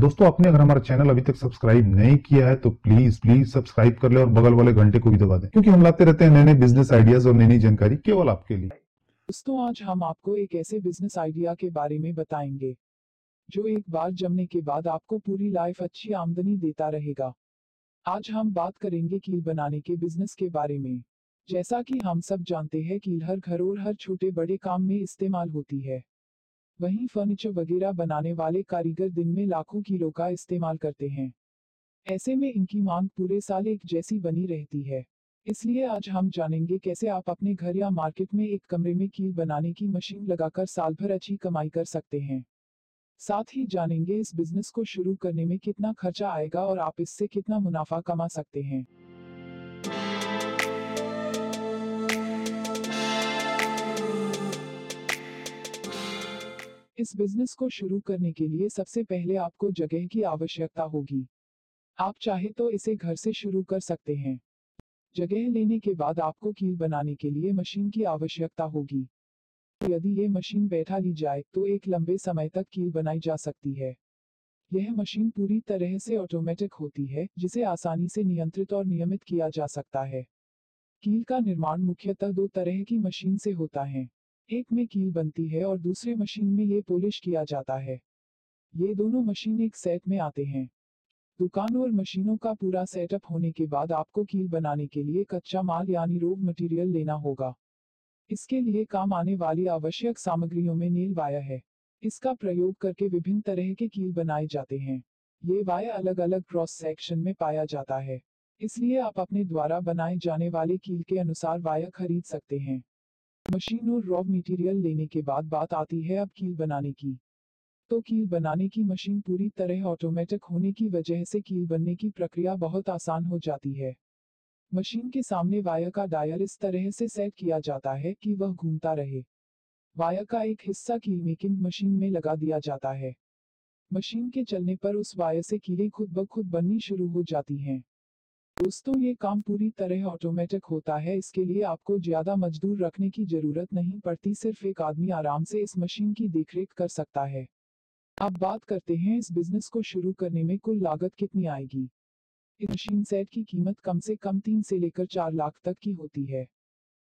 दोस्तों, आपने अगर हमारा चैनल अभी तक सब्सक्राइब नहीं किया है तो प्लीज़ प्लीज़ सब्सक्राइब कर ले और बगल वाले घंटे को भी दबा दें, क्योंकि हम लाते रहते हैं नए नए बिज़नेस आइडियाज़ और नई नई जानकारी केवल आपके लिए। दोस्तों, आज हम आपको एक ऐसे बिज़नेस आइडिया के बारे में बताएँगे, जो एक बार जमने के बाद आपको पूरी लाइफ अच्छी आमदनी देता रहेगा। आज हम बात करेंगे कील बनाने के बिज़नेस के बारे में। जैसा कि हम सब जानते हैं, कील हर घर और हर छोटे बड़े काम में इस्तेमाल होती है। वहीं फर्नीचर वगैरह बनाने वाले कारीगर दिन में लाखों किलो का इस्तेमाल करते हैं। ऐसे में इनकी मांग पूरे साल एक जैसी बनी रहती है। इसलिए आज हम जानेंगे कैसे आप अपने घर या मार्केट में एक कमरे में कील बनाने की मशीन लगाकर साल भर अच्छी कमाई कर सकते हैं। साथ ही जानेंगे इस बिज़नेस को शुरू करने में कितना खर्चा आएगा और आप इससे कितना मुनाफा कमा सकते हैं। इस बिज़नेस को शुरू करने के लिए सबसे पहले आपको जगह की आवश्यकता होगी। आप चाहे तो इसे घर से शुरू कर सकते हैं। जगह लेने के बाद आपको कील बनाने के लिए मशीन की आवश्यकता होगी। यदि ये मशीन बैठा ली जाए तो एक लंबे समय तक कील बनाई जा सकती है। यह मशीन पूरी तरह से ऑटोमेटिक होती है, जिसे आसानी से नियंत्रित और नियमित किया जा सकता है। कील का निर्माण मुख्यतः दो तरह की मशीन से होता है। एक में कील बनती है और दूसरे मशीन में ये पॉलिश किया जाता है। ये दोनों मशीन एक सेट में आते हैं। दुकान और मशीनों का पूरा सेटअप होने के बाद आपको कील बनाने के लिए कच्चा माल यानी रोग मटेरियल लेना होगा। इसके लिए काम आने वाली आवश्यक सामग्रियों में नील वाया है। इसका प्रयोग करके विभिन्न तरह के कील बनाए जाते हैं। ये वाया अलग अलग क्रॉस सेक्शन में पाया जाता है। इसलिए आप अपने द्वारा बनाए जाने वाले कील के अनुसार वाया खरीद सकते हैं। मशीन और रॉ मटेरियल लेने के बाद बात आती है अब कील बनाने की। तो कील बनाने की मशीन पूरी तरह ऑटोमेटिक होने की वजह से कील बनने की प्रक्रिया बहुत आसान हो जाती है। मशीन के सामने वायर का डायर इस तरह से सेट किया जाता है कि वह घूमता रहे। वायर का एक हिस्सा कील मेकिंग मशीन में लगा दिया जाता है। मशीन के चलने पर उस वायर से कीलें खुद ब खुद बननी शुरू हो जाती हैं। दोस्तों, ये काम पूरी तरह ऑटोमेटिक होता है। इसके लिए आपको ज़्यादा मजदूर रखने की ज़रूरत नहीं पड़ती। सिर्फ़ एक आदमी आराम से इस मशीन की देखरेख कर सकता है। अब बात करते हैं इस बिज़नेस को शुरू करने में कुल लागत कितनी आएगी। इस मशीन सेट की कीमत कम से कम तीन से लेकर चार लाख तक की होती है।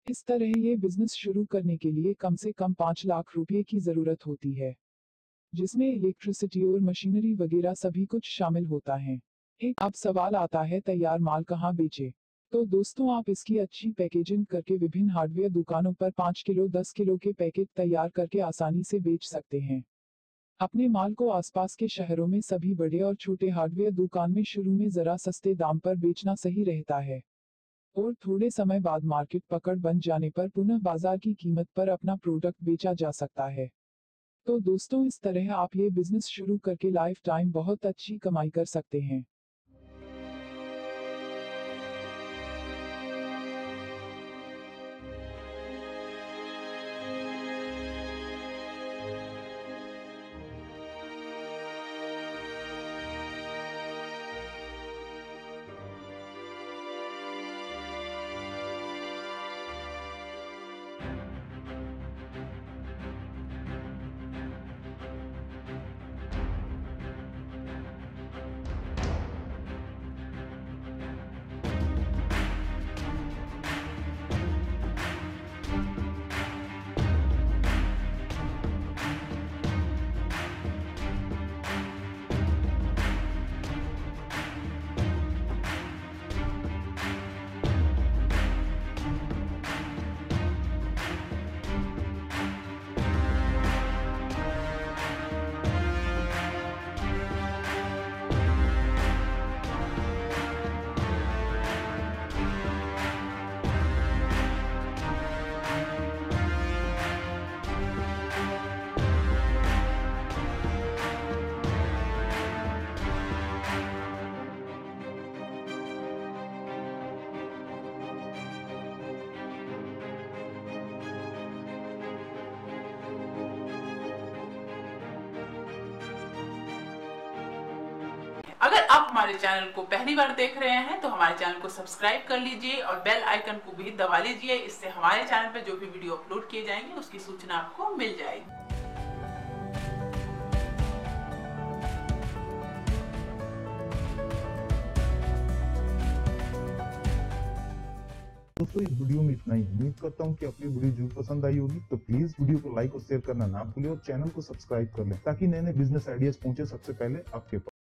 इस तरह ये बिज़नेस शुरू करने के लिए कम से कम पाँच लाख रुपये की ज़रूरत होती है, जिसमें इलेक्ट्रिसिटी और मशीनरी वगैरह सभी कुछ शामिल होता है। एक, अब सवाल आता है तैयार माल कहाँ बेचे? तो दोस्तों, आप इसकी अच्छी पैकेजिंग करके विभिन्न हार्डवेयर दुकानों पर पाँच किलो, दस किलो के पैकेट तैयार करके आसानी से बेच सकते हैं। अपने माल को आसपास के शहरों में सभी बड़े और छोटे हार्डवेयर दुकान में शुरू में जरा सस्ते दाम पर बेचना सही रहता है। और थोड़े समय बाद मार्केट पकड़ बन जाने पर पुनः बाज़ार की कीमत पर अपना प्रोडक्ट बेचा जा सकता है। तो दोस्तों, इस तरह आप ये बिज़नेस शुरू करके लाइफ टाइम बहुत अच्छी कमाई कर सकते हैं। you अगर आप हमारे चैनल को पहली बार देख रहे हैं तो हमारे चैनल को सब्सक्राइब कर लीजिए और बेल आइकन को भी दबा लीजिए। इससे हमारे चैनल पर जो भी वीडियो अपलोड किए जाएँगे, उसकी सूचना आपको मिल जाएगी। दोस्तों, इस वीडियो में इतना ही। उम्मीद करता हूँ कि आपको वीडियो ज़रूर पसंद आई होगी। तो प्लीज़ वीडियो को लाइक और शेयर करना ना भूलें और चैनल को सब्सक्राइब कर लें, ताकि नए नए बिज़नेस आइडियाज़ पहुँचे सबसे पहले आपके पास।